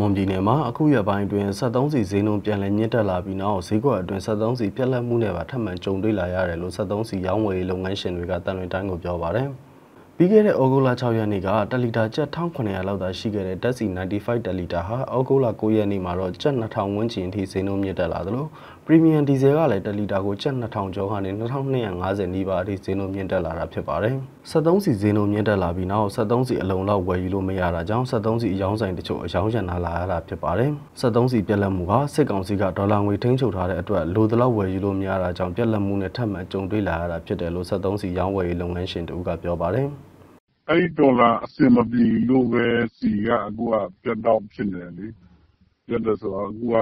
မွန်ပြည်နယ်မှာအခုရက်ပိုင်းအတွင်း73စီဈေးနှုန်းပြန်လည်မြင့်တက်လာပြီးနောက်ဈေးကွက်အတွင်း73စီပြက်လက်မှုနဲ့ပါထပ်မံကြုံတွေ့လာရတယ်လို့73စီရောင်းဝယ်ရေးလုပ်ငန်းရှင်တွေကတန်လွင်တိုင်းကိုပြောပါတယ်။ပြီးခဲ့တဲ့ဩဂုတ်လ6ရက်နေ့က1လီတာကျပ်1900လောက်သာရှိခဲ့တဲ့ဓာတ်ဆီ95တလီတာဟာဩဂုတ်လ9ရက်နေ့မှာတော့ကျပ်2000ဝန်းကျင်အထိဈေးနှုန်းမြင့်တက်လာသလို ပရီမီယံဒီဇယ်ကလည်း1လီတာကိုကျပ်2000ကျော်ကနေ2250နီးပါးအထိဈေးနှုန်းမြင့်တက်လာတာဖြစ်ပါတယ်။73စီဈေးနှုန်းမြင့်တက်လာပြီးနောက်73စီအလုံးလောက်ဝယ်ယူလို့မရတာကြောင့်73စီအယောင်းဆိုင်တချို့အယောင်းရန်လာလာရတာဖြစ်ပါတယ်။73စီပြက်လက်မှုကစစ်ကောင်စီကဒေါ်လာငွေထိန်းချုပ်ထားတဲ့အတွက်လိုသလောက်ဝယ်ယူလို့မရတာကြောင့်ပြက်လက်မှုနဲ့ထပ်မံကြုံတွေ့လာရတာဖြစ်တယ်လို့73စီရောင်းဝယ်ရေးလုပ်ငန်းရှင်တို့ကပြောပါတယ်။အဲ့ဒီဒေါ်လာအဆင်မပြေလို့ပဲစီကအခုကပြတ်တော့ဖြစ်နေတယ်လေပြတ်တယ်ဆိုတော့အခုက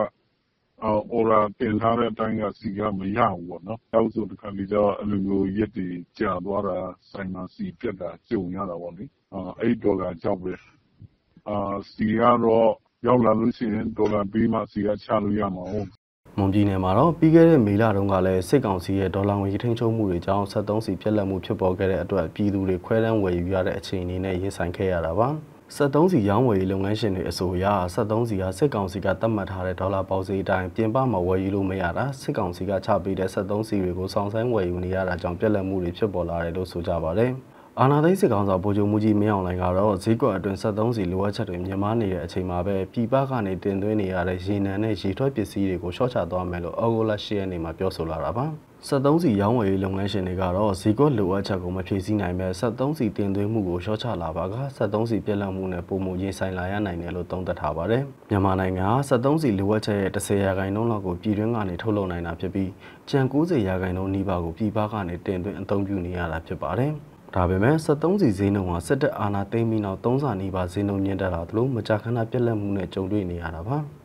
အော်ရာတင်ထားတဲ့အတိုင်းကစီကမရဘူးပေါ့နော် နောက်ဆိုတစ်ခါလေကျတော့ အဲ့လိုမျိုး ရက်တွေကြာသွားတာ ဆိုင်မှာစီပြတ်တာ ကြုံရတာပေါ့လေ အဲ့ဒီဒေါ်လာကြောက်ပဲအာစီကတော့ ရောက်လာလို့ရှိရင် ဒေါ်လာပေးမှစီက ချလို့ရမှာဟုတ်မွန်ပြည်နယ်မှာတော့ ပြီးခဲ့တဲ့ မေလတုန်းကလည်း စစ်ကောင်စီရဲ့ ဒေါ်လာငွေထိန်းချုပ်မှုတွေကြောင့်73စီပြက်လက်မှု ဖြစ်ပေါ်ခဲ့တဲ့အတွက် ပြည်သူတွေ ခွဲတမ်းဝယ်ယူရတဲ့ အခြေအနေနဲ့ ရင်ဆိုင်ခဲ့ရတာပါ 73စီရောင်းဝယ်ရေးလုပ်ငန်းရှင်တွေအဆိုအရ73စီကစစ်ကောင်စီကသတ်မှတ်ထားတဲ့ဒေါ်လာပေါက်စီအတိုင်းပြင်ပမှာဝယ်ယူလို့မရတာစစ်ကောင်စီကချပေးတဲ့73စီတွေကိုစောင့်ဆိုင်းဝယ်ယူနေရတာကြောင့်ပြက်လက်မှုတွေဖြစ်ပေါ်လာတယ်လို့ဆိုကြပါတယ် အာနာသိန်းစစ်ကောင်စာဗိုလ်ချုပ်မှုကြီးမင်းအောင်လှိုင်ကတော့ဈေးကွက်အတွင်း73စီလိုအပ်ချက်တွေမြင်မာနေတဲ့အချိန်မှာပဲပြည်ပကနေတင်သွင်းနေရတဲ့ရေနံနဲ့ရေထွက်ပစ္စည်းတွေကိုရှော့ချသွားမယ်လို့အော်ဂိုလာ10ရက်နေ့မှာပြောဆိုလာတာပါ73စီရောင်းဝယ်ရေးလုပ်ငန်းရှင်တွေကတော့ဈေးကွက်လိုအပ်ချက်ကိုမဖြည့်ဆည်းနိုင်ပဲ73စီတင်သွင်းမှုကိုရှော့ချလာပါက73စီပြက်လက်မှုနဲ့ပုံမှုရင်ဆိုင်လာရနိုင်တယ်လို့သုံးသပ်ထားပါတယ်မြန်မာနိုင်ငံက73စီလိုအပ်ချက်ရဲ့10ရာခိုင်နှုန်းလောက်ကိုပြည်တွင်းကနေထုတ်လုပ်နိုင်တာဖြစ်ပြီးကျန်90ရာခိုင်နှုန်းနီးပါးကိုပြည်ပကနေတင်သွင်းအသုံးပြုနေရတာဖြစ်ပါတယ် ဒါပေမဲ့73စီဈေးနှုန်းဟာစစ်တပ်အာဏာသိမ်းပြီးနောက်3ဆနီးပါးဈေးနှုန်းမြင့်တက်လာသလိုမကြာခဏပြက်လက်မှုနဲ့ကြုံတွေ့နေရတာပါ။